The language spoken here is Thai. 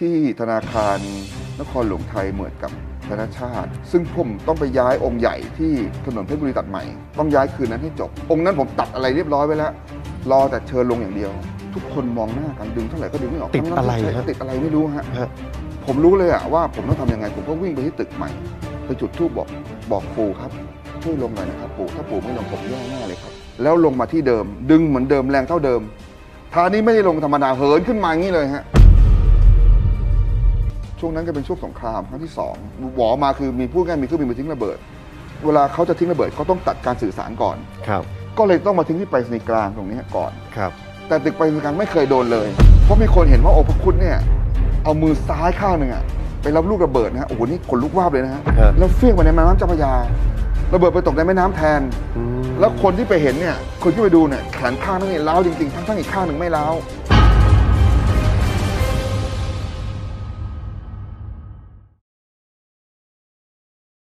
ที่ธนาคารนครหลวงไทยเหมือนกับธนชาติ ซึ่งผมต้องไปย้ายองค์ใหญ่ที่ถนนเพชรบุรีตัดใหม่ ต้องย้ายคืนนั้นให้จบ องค์นั้นผมตัดอะไรเรียบร้อยไว้แล้ว รอแต่เชิญลงอย่างเดียว ทุกคนมองหน้ากันดึงเท่าไหร่ก็ดึงไม่ออกติดอะไรทั้งๆที่ครับติดอะไรไม่รู้ฮะ ฮะ ผมรู้เลยอะว่าผมต้องทำยังไง ผมก็วิ่งไปที่ตึกใหม่ ไปจุดธูปบอกบอกปู่ครับช่วยลงหน่อยนะครับปู่ถ้าปู่ไม่ลงผมแย่แน่เลยครับ แล้วลงมาที่เดิม ดึงเหมือนเดิมแรงเท่าเดิมทานี้ไม่ได้ลงธรรมดาเหินขึ้นมาอย่างนี้เลยฮะ ช่วงนั้นก็เป็นช่วงสงครามครั้งที่สองหวอมาคือมีพูดง่ายมีเครื่องบินมาทิ้งระเบิด เวลาเขาจะทิ้งระเบิดเขาต้องตัดการสื่อสารก่อนครับก็เลยต้องมาทิ้งที่ไปรษณีย์กลางตรงนี้ก่อนครับแต่ตึกไปรษณีย์กลางไม่เคยโดนเลย เพราะมีคนเห็นว่าโอพระคุณเนี่ยเอามือซ้ายข้างหนึ่งอะไปรับลูกระเบิดนะฮะโอ้โหนี่ขนลุกวาบเลยนะฮะครับแล้วเฟี้ยงไปในแม่น้ำเจ้าพระยาระเบิดไปตกในแม่น้ำแทนอืมแล้วคนที่ไปเห็นเนี่ย คนที่ไปดูเนี่ยแขนข้างนึงเนี่ยล้าวจริงๆทั้งทั้งๆอีกข้างหนึ่งไม่ล้าว